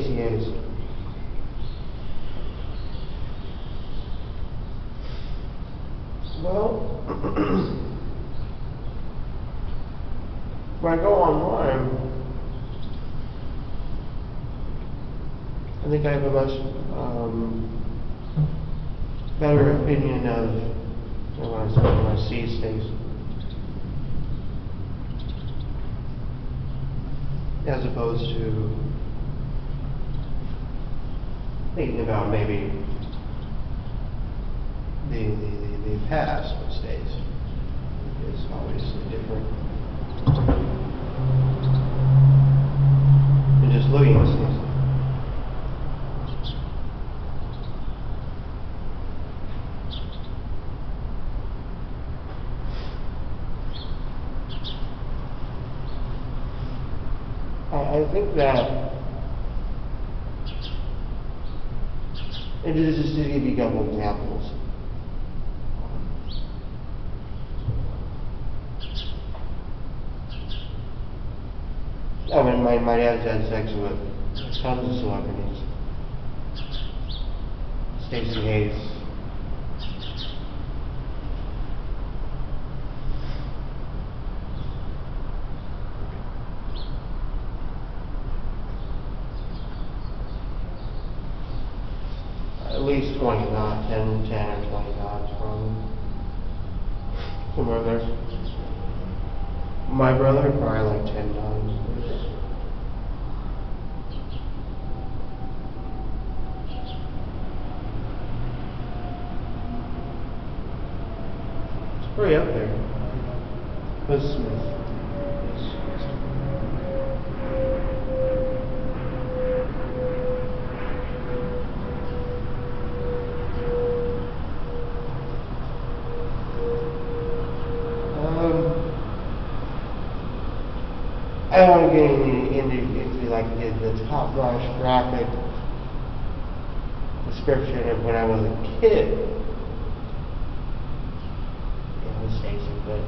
Hayes. Well, when I go online, I think I have a much um, better opinion of you know, I, when I see Stacey. As opposed to thinking about maybe the, the, the, the past Stacey is obviously different. And just looking at Stacey. I, I think that and just, just to give you a couple examples. I mean, my, my dad's had sex with tons of celebrities. Stacey Hayes. At least twenty knots, 10, 10 or twenty knots from somewhere there. My brother probably like ten knots. It's pretty up there. Liz Smith. I don't want to get into, into, into like the, the top notch graphic description of when I was a kid. Yeah, with Stacey, but.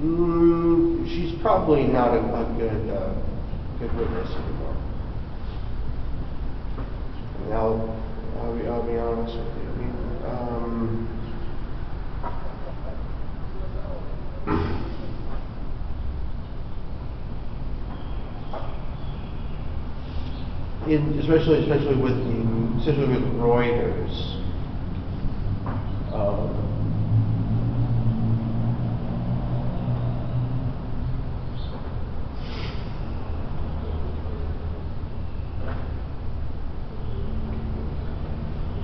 Mm, she's probably not a, a good, uh, good witness anymore. Mean, I'll, I'll be, I'll be honest with you. Um, in, especially, especially with the, especially with Reuters.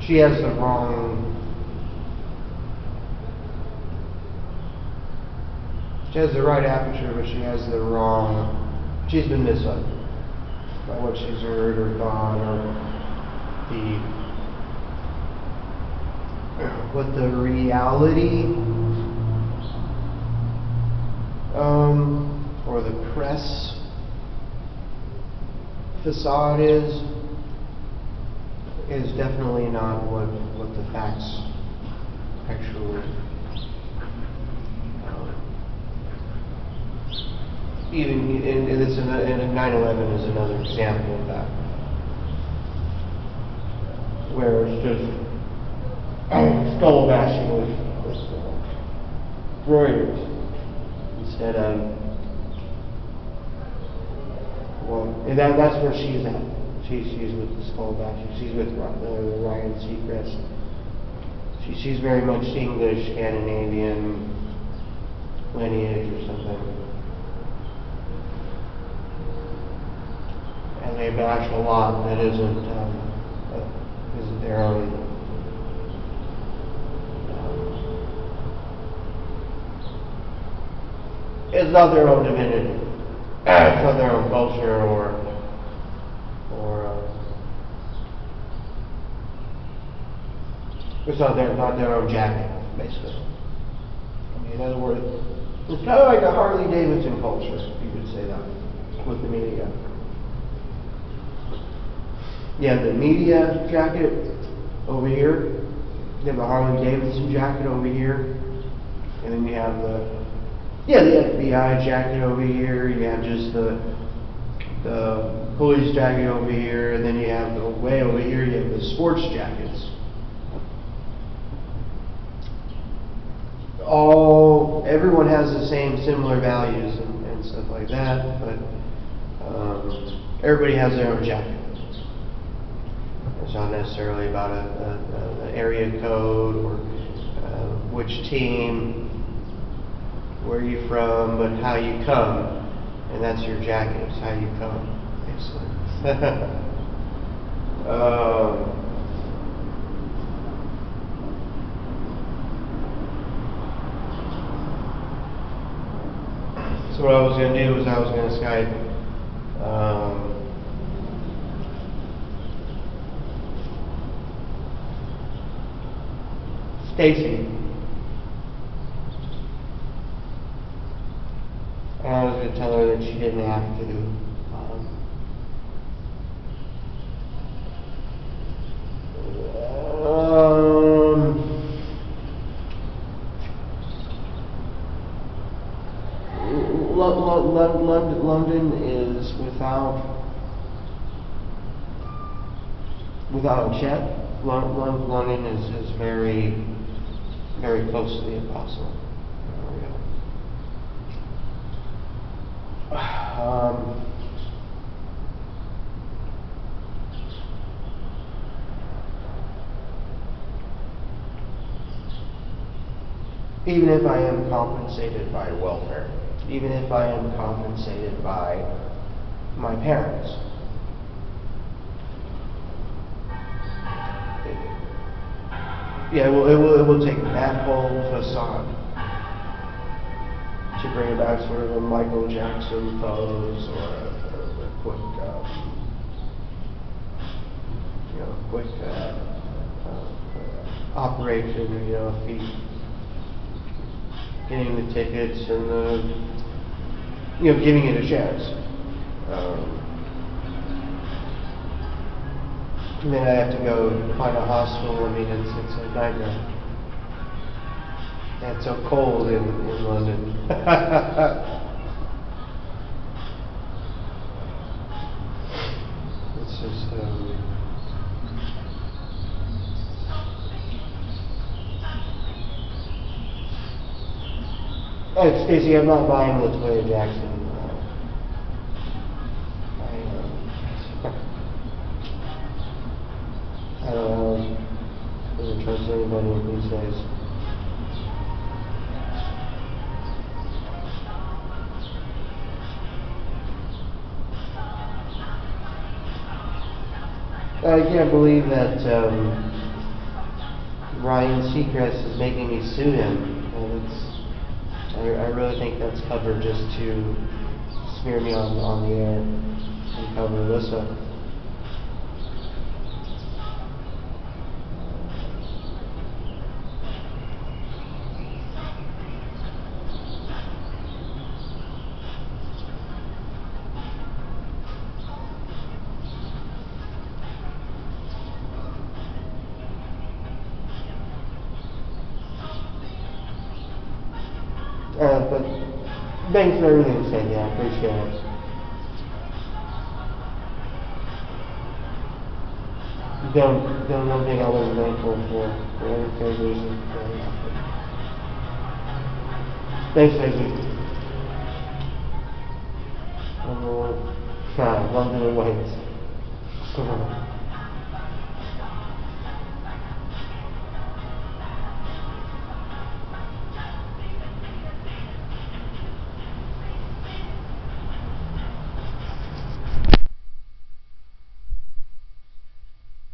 She has the wrong. She has the right aperture, but she has the wrong. She's been misled by what she's heard or thought or the what the reality um, or the press facade is is definitely not what, what the facts actually. um, Even, and an- and nine eleven is another example of that. Where it's just skull bashing with, with Reuters instead of, well, and that, that's where she's at. She, she's with the skull bashing, she's with the Ryan Seacrest. She, she's very much English, Scandinavian lineage or something. And they bash a lot that isn't, um, uh, isn't their own. um, It's not their own divinity. It's not their own culture or, or, uh, It's not their, not their own jacket, basically. I mean, in other words, it's kind of like a Harley Davidson culture, if you could say that, with the media. You have the media jacket over here, you have the Harley Davidson jacket over here, and then you have the, yeah, the FBI jacket over here, you have just the, the police jacket over here, and then you have the way over here, you have the sports jackets. All everyone has the same similar values and, and stuff like that, but um, everybody has their own jacket. It's not necessarily about an area code or uh, which team, where you from, but how you come, and that's your jacket. It's how you come, basically. um, So what I was gonna do was I was gonna Skype, um, Stacey. And I was gonna tell her that she didn't have to, um, um, Lo- Lo- Lo- London, is without without a Lon- London is, is very very close to the apostle. Um, even if I am compensated by welfare, even if I am compensated by my parents. Yeah, it will, it will, it will take that whole facade to bring about sort of a Michael Jackson pose or a, or a quick, um, you know, quick uh, uh, operation, you know, feet getting the tickets and the, you know, giving it a chance. Um, and then I have to go find a hospital. I mean, it's, it's a nightmare. And it's so cold in, in London. it's just, um, Oh, Stacey, I'm not buying the Toyota Jackson. I, don't know. Trust anybody these days. I can't believe that um, Ryan Seacrest is making me sue him. I, I really think that's covered just to smear me on, on the air and cover Alyssa. Uh, but thanks for everything you said, yeah, I appreciate it. Don't, don't, don't I wasn't thankful for, for fair reason. Thanks, Stacey. Uh, God, London awaits.